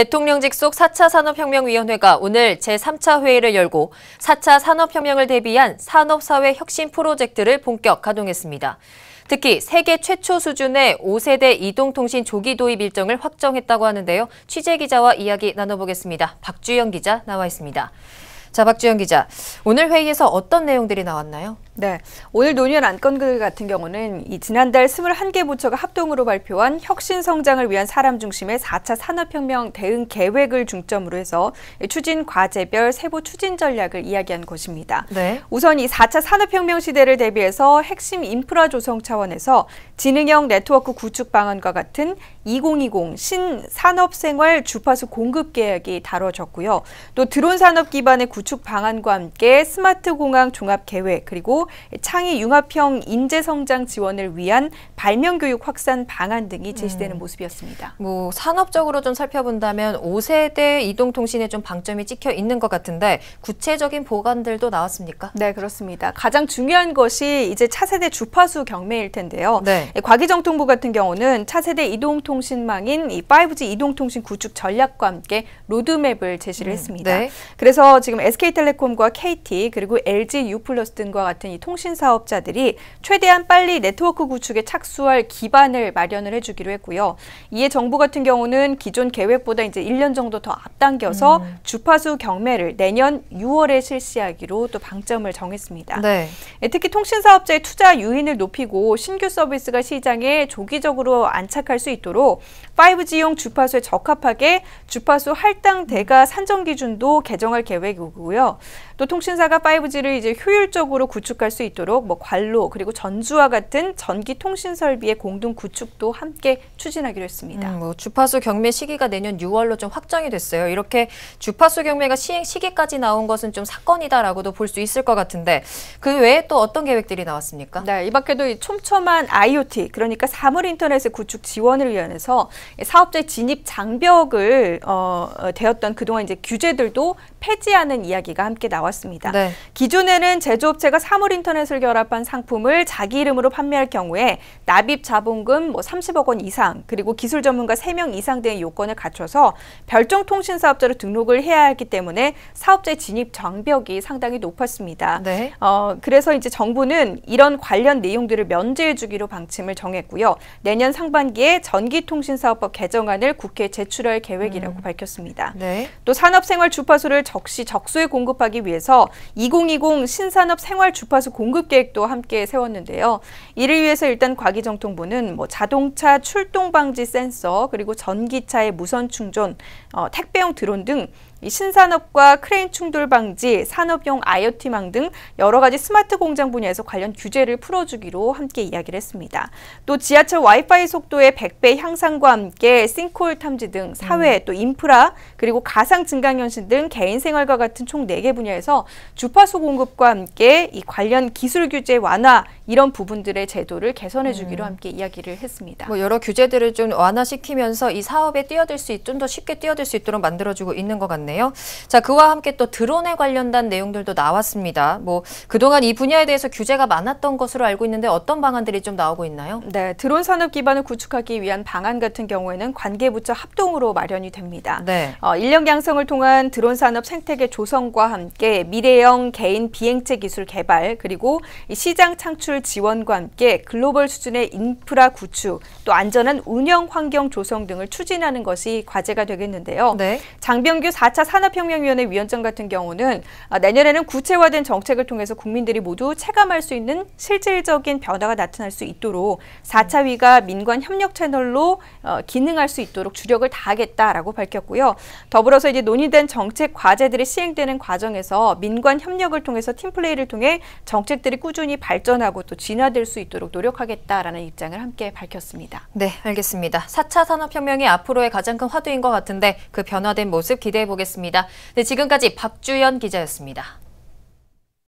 대통령직 속 4차 산업혁명위원회가 오늘 제3차 회의를 열고 4차 산업혁명을 대비한 산업사회 혁신 프로젝트를 본격 가동했습니다. 특히 세계 최초 수준의 5세대 이동통신 조기 도입 일정을 확정했다고 하는데요. 취재 기자와 이야기 나눠보겠습니다. 박주영 기자 나와 있습니다. 자, 박주영 기자. 오늘 회의에서 어떤 내용들이 나왔나요? 네. 오늘 논의한 안건들 같은 경우는 이 지난달 21개 부처가 합동으로 발표한 혁신 성장을 위한 사람 중심의 4차 산업혁명 대응 계획을 중점으로 해서 추진 과제별 세부 추진 전략을 이야기한 것입니다. 네. 우선 이 4차 산업혁명 시대를 대비해서 핵심 인프라 조성 차원에서 지능형 네트워크 구축 방안과 같은 2020 신산업생활 주파수 공급 계획이 다뤄졌고요. 또 드론 산업 기반의 구축 방안과 함께 스마트 공항 종합 계획 그리고 창의 융합형 인재 성장 지원을 위한 발명 교육 확산 방안 등이 제시되는 음. 모습이었습니다. 뭐 산업적으로 좀 살펴본다면 5세대 이동통신에 좀 방점이 찍혀 있는 것 같은데 구체적인 보관들도 나왔습니까? 네, 그렇습니다. 가장 중요한 것이 이제 차세대 주파수 경매일 텐데요. 네. 예, 과기정통부 같은 경우는 차세대 이동통 신망인 이 5G 이동통신 구축 전략과 함께 로드맵을 제시를 음, 했습니다. 네. 그래서 지금 SK텔레콤과 KT 그리고 LG U+플러스 등과 같은 이 통신 사업자들이 최대한 빨리 네트워크 구축에 착수할 기반을 마련을 해주기로 했고요. 이에 정부 같은 경우는 기존 계획보다 이제 1년 정도 더 앞당겨서 음. 주파수 경매를 내년 6월에 실시하기로 또 방점을 정했습니다. 네. 예, 특히 통신 사업자의 투자 유인을 높이고 신규 서비스가 시장에 조기적으로 안착할 수 있도록 5G용 주파수에 적합하게 주파수 할당 대가 산정 기준도 개정할 계획이고요. 또 통신사가 5G를 이제 효율적으로 구축할 수 있도록 뭐 관로 그리고 전주와 같은 전기 통신 설비의 공동 구축도 함께 추진하기로 했습니다. 음, 뭐 주파수 경매 시기가 내년 6월로 좀 확정이 됐어요. 이렇게 주파수 경매가 시행 시기까지 나온 것은 좀 사건이다라고도 볼 수 있을 것 같은데 그 외에 또 어떤 계획들이 나왔습니까? 네, 이 밖에도 이 촘촘한 IoT 그러니까 사물 인터넷의 구축 지원을 위해서 사업자의 진입 장벽을 어, 어, 되었던 그동안 이제 규제들도 폐지하는 이야기가 함께 나왔 습니다. 네. 기존에는 제조업체가 사물 인터넷을 결합한 상품을 자기 이름으로 판매할 경우에 납입 자본금 뭐 30억 원 이상 그리고 기술 전문가 3명 이상 등의 요건을 갖춰서 별정 통신 사업자로 등록을 해야 하기 때문에 사업자의 진입 장벽이 상당히 높았습니다. 네. 어, 그래서 이제 정부는 이런 관련 내용들을 면제해 주기로 방침을 정했고요. 내년 상반기에 전기통신사업법 개정안을 국회에 제출할 계획이라고 음. 밝혔습니다. 네. 또 산업생활 주파수를 적시 적소에 공급하기 위해 서 2020 신산업 생활 주파수 공급 계획도 함께 세웠는데요. 이를 위해서 일단 과기정통부는 뭐 자동차 충돌 방지 센서 그리고 전기차의 무선 충전, 어, 택배용 드론 등의 신산업과 크레인 충돌 방지, 산업용 IoT망 등 여러 가지 스마트 공장 분야에서 관련 규제를 풀어주기로 함께 이야기를 했습니다. 또 지하철 와이파이 속도의 100배 향상과 함께 싱크홀 탐지 등 사회 음. 또 인프라 그리고 가상 증강현실 등 개인 생활과 같은 총 4개 분야에서 주파수 공급과 함께 이 관련 기술 규제 완화 이런 부분들의 제도를 개선해 주기로 음. 함께 이야기를 했습니다. 뭐 여러 규제들을 좀 완화시키면서 이 사업에 뛰어들 수, 좀 더 쉽게 뛰어들 수 있도록 만들어주고 있는 것 같네요. 자, 그와 함께 또 드론에 관련된 내용들도 나왔습니다. 뭐 그동안 이 분야에 대해서 규제가 많았던 것으로 알고 있는데 어떤 방안들이 좀 나오고 있나요? 네, 드론 산업 기반을 구축하기 위한 방안 같은 경우에는 관계부처 합동으로 마련이 됩니다. 네. 어, 인력 양성을 통한 드론 산업 생태계 조성과 함께 미래형 개인 비행체 기술 개발 그리고 시장 창출 지원과 함께 글로벌 수준의 인프라 구축 또 안전한 운영 환경 조성 등을 추진하는 것이 과제가 되겠는데요. 네. 장병규 4차 4차 산업혁명위원회 위원장 같은 경우는 아, 내년에는 구체화된 정책을 통해서 국민들이 모두 체감할 수 있는 실질적인 변화가 나타날 수 있도록 4차 위가 민관 협력 채널로 어, 기능할 수 있도록 주력을 다하겠다라고 밝혔고요. 더불어서 이제 논의된 정책 과제들이 시행되는 과정에 서 민관 협력을 통해서 팀플레이를 통해 정책들이 꾸준히 발전하고 또 진화될 수 있도록 노력하겠다라는 입장을 함께 밝혔습니다. 네, 알겠습니다. 4차 산업혁명이 앞으로의 가장 큰 화두인 것 같은데 그 변화된 모습 기대해 보겠습니다. 네, 지금까지 박주연 기자였습니다.